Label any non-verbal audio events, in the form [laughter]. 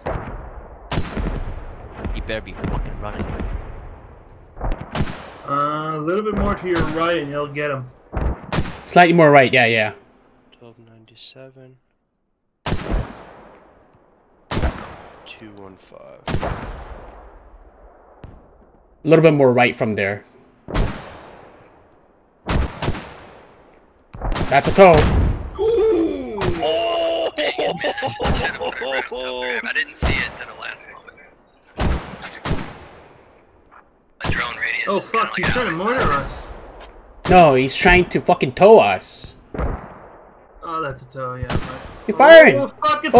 meters. He better be fucking running. Uh, a little bit more to your right and you'll get him. Slightly more right, yeah, yeah. 1297. 215. A little bit more right from there. That's a TOW. [laughs] Oh! I didn't see it to the last moment. A drone radius. Oh is kinda fuck, he's trying to out. murder us. No, he's trying to fucking TOW us. Oh, that's a TOW, yeah. But... You're firing! Oh, fuck, it's Oh!